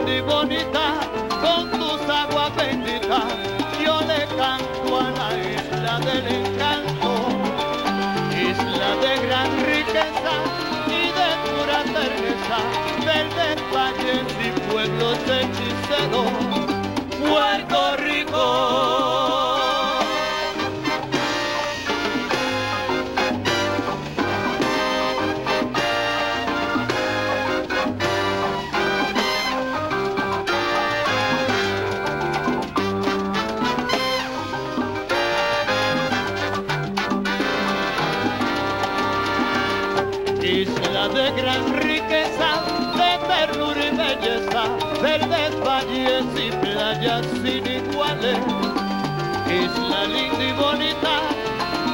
linda y bonita, con tus aguas benditas, yo le canto a la isla del encanto, isla de gran riqueza y de pura terneza, verdes valles y pueblos hechiceros, Puerto Rico. De gran riqueza, de ternura y belleza, verdes valles y playas sin iguales. Isla linda y bonita,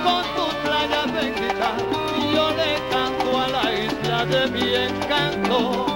con tus playas benditas, yo le canto a la isla de mi encanto.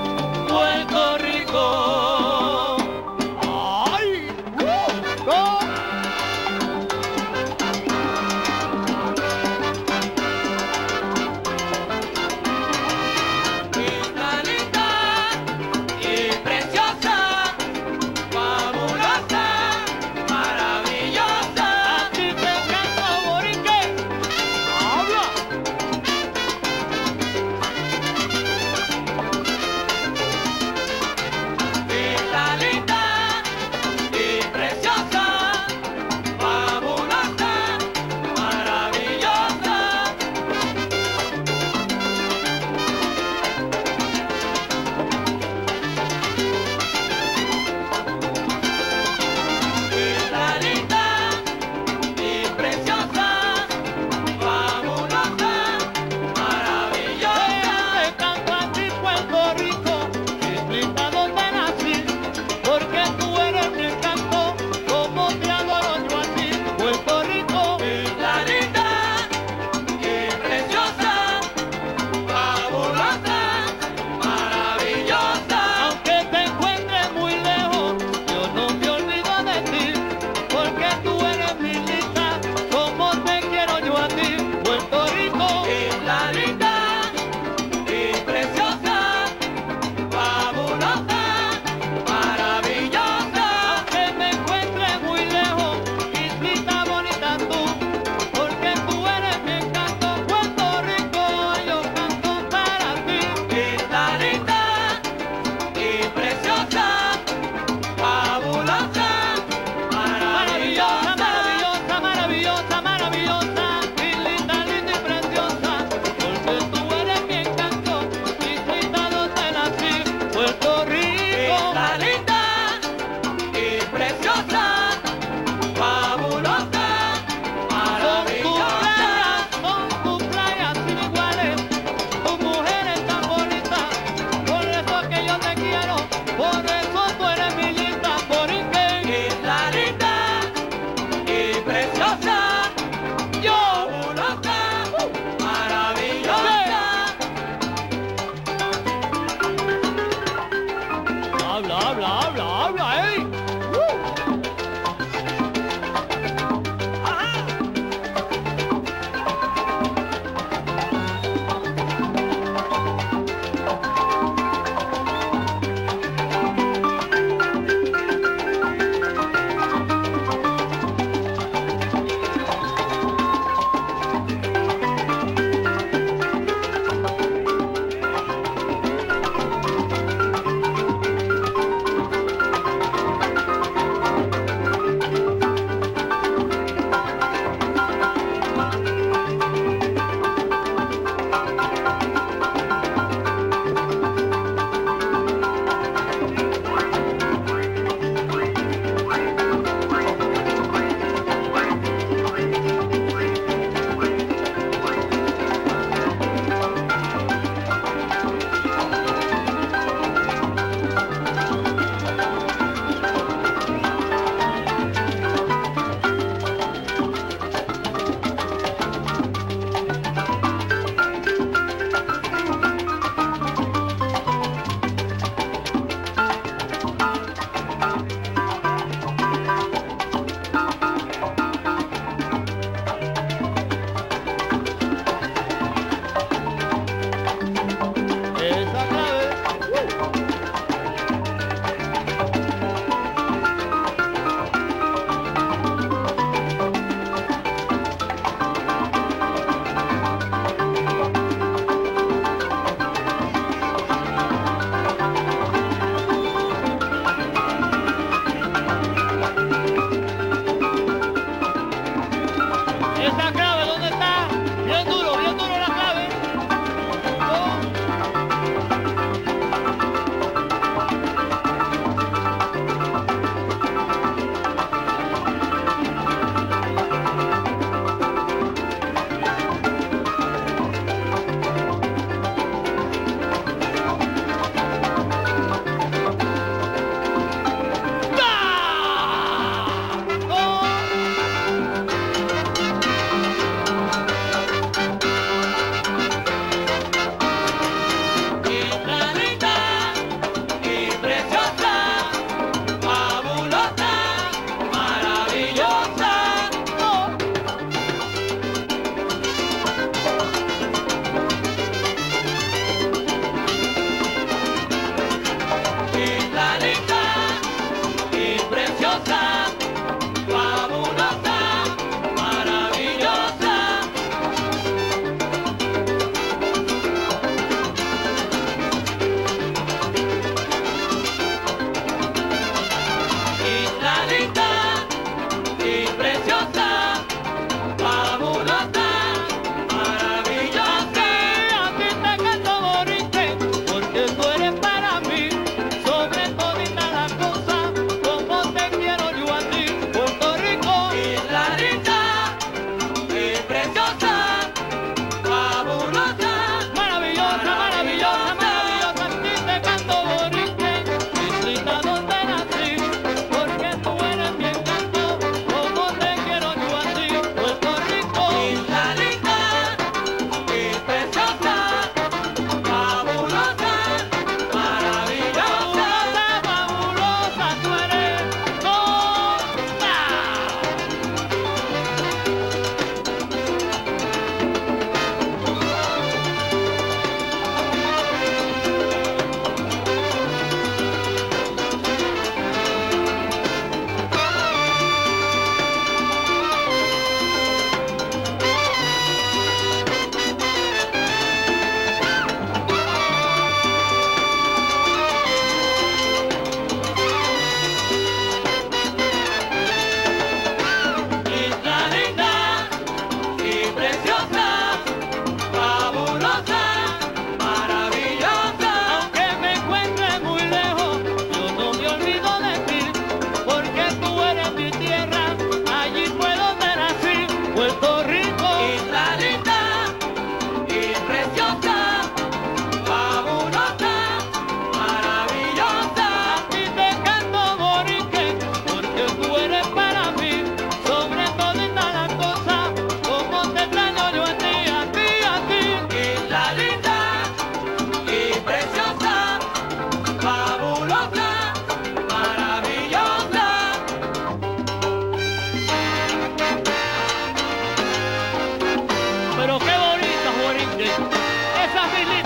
Esa es mi